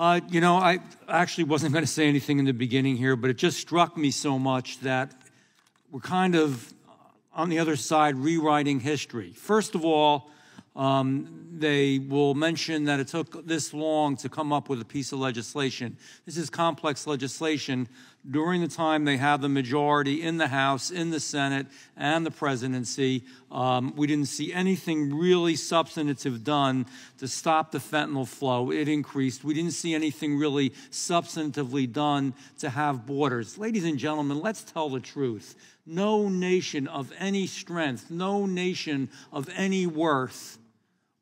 Uh, you know, I actually wasn't going to say anything in the beginning here, but it just struck me so much that we're kind of on the other side rewriting history. First of all, um, they will mention that it took this long to come up with a piece of legislation. This is complex legislation. During the time they have the majority in the House, in the Senate, and the presidency, um, we didn't see anything really substantive done to stop the fentanyl flow. It increased. We didn't see anything really substantively done to have borders. Ladies and gentlemen, let's tell the truth. No nation of any strength, no nation of any worth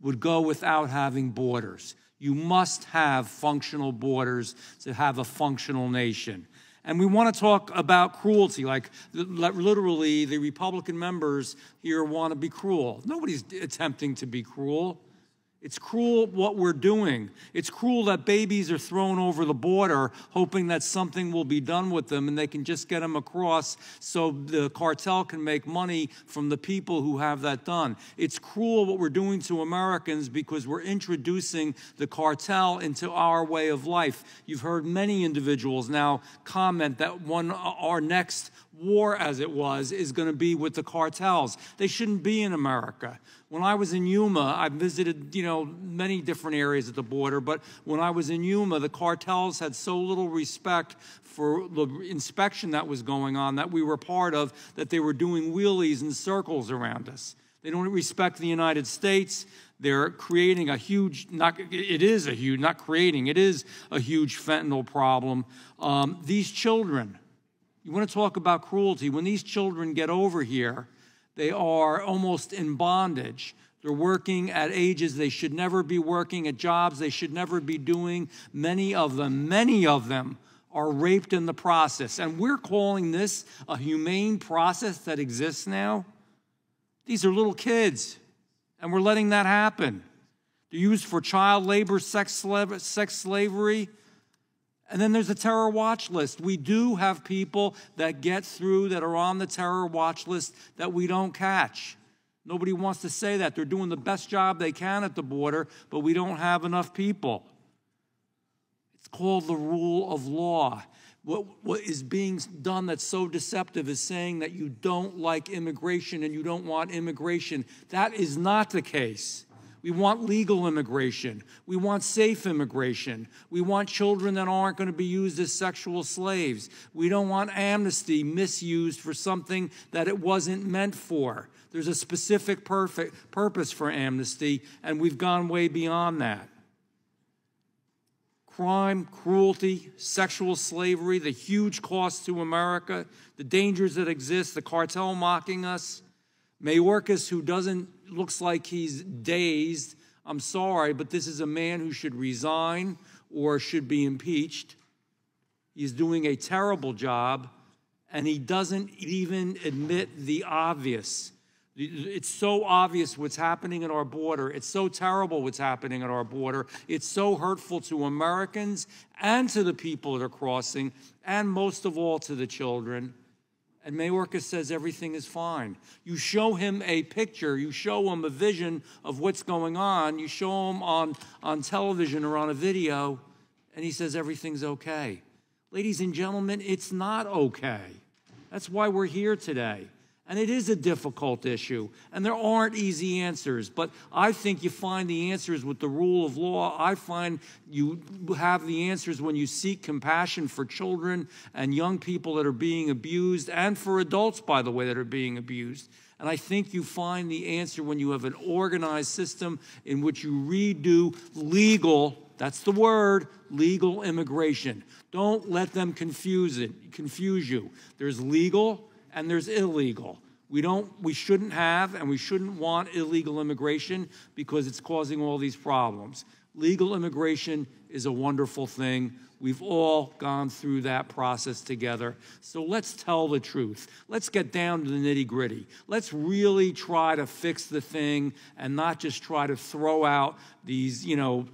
would go without having borders. You must have functional borders to have a functional nation. And we want to talk about cruelty, like literally the Republican members here want to be cruel. Nobody's attempting to be cruel. It's cruel what we're doing. It's cruel that babies are thrown over the border hoping that something will be done with them and they can just get them across so the cartel can make money from the people who have that done. It's cruel what we're doing to Americans because we're introducing the cartel into our way of life. You've heard many individuals now comment that one our next war as it was is going to be with the cartels. They shouldn't be in America. When I was in Yuma, I visited, you know, many different areas at the border, but when I was in Yuma, the cartels had so little respect for the inspection that was going on that we were part of that they were doing wheelies and circles around us. They don't respect the United States. They're creating a huge, not, it is a huge, not creating, it is a huge fentanyl problem. Um, these children, you want to talk about cruelty. When these children get over here, they are almost in bondage. They're working at ages they should never be working, at jobs they should never be doing. Many of them, many of them are raped in the process. And we're calling this a humane process that exists now. These are little kids, and we're letting that happen. They're used for child labor, sex, sex slavery. And then there's a terror watch list. We do have people that get through that are on the terror watch list that we don't catch. Nobody wants to say that. They're doing the best job they can at the border, but we don't have enough people. It's called the rule of law. What, what is being done that's so deceptive is saying that you don't like immigration and you don't want immigration. That is not the case. We want legal immigration. We want safe immigration. We want children that aren't going to be used as sexual slaves. We don't want amnesty misused for something that it wasn't meant for. There's a specific perfect purpose for amnesty, and we've gone way beyond that. Crime, cruelty, sexual slavery, the huge cost to America, the dangers that exist, the cartel mocking us. Mayorkas, who doesn't looks like he's dazed. I'm sorry, but this is a man who should resign or should be impeached. He's doing a terrible job, and he doesn't even admit the obvious. It's so obvious what's happening at our border. It's so terrible what's happening at our border. It's so hurtful to Americans and to the people that are crossing, and most of all to the children. And Mayorkas says everything is fine. You show him a picture, you show him a vision of what's going on, you show him on, on television or on a video, and he says everything's okay. Ladies and gentlemen, it's not okay. That's why we're here today. And it is a difficult issue, and there aren't easy answers. But I think you find the answers with the rule of law. I find you have the answers when you seek compassion for children and young people that are being abused, and for adults, by the way, that are being abused. And I think you find the answer when you have an organized system in which you redo legal, that's the word, legal immigration. Don't let them confuse it, confuse you. There's legal and there's illegal. We don't we shouldn't have and we shouldn't want illegal immigration because it's causing all these problems. Legal immigration is a wonderful thing. We've all gone through that process together. So let's tell the truth. Let's get down to the nitty gritty. Let's really try to fix the thing and not just try to throw out these, you know,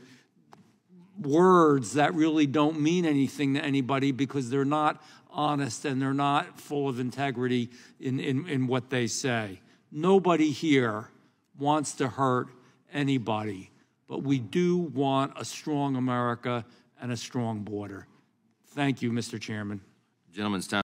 words that really don't mean anything to anybody because they're not honest and they're not full of integrity in, in, in what they say. Nobody here wants to hurt anybody, but we do want a strong America and a strong border. Thank you, Mr. Chairman. Gentleman's time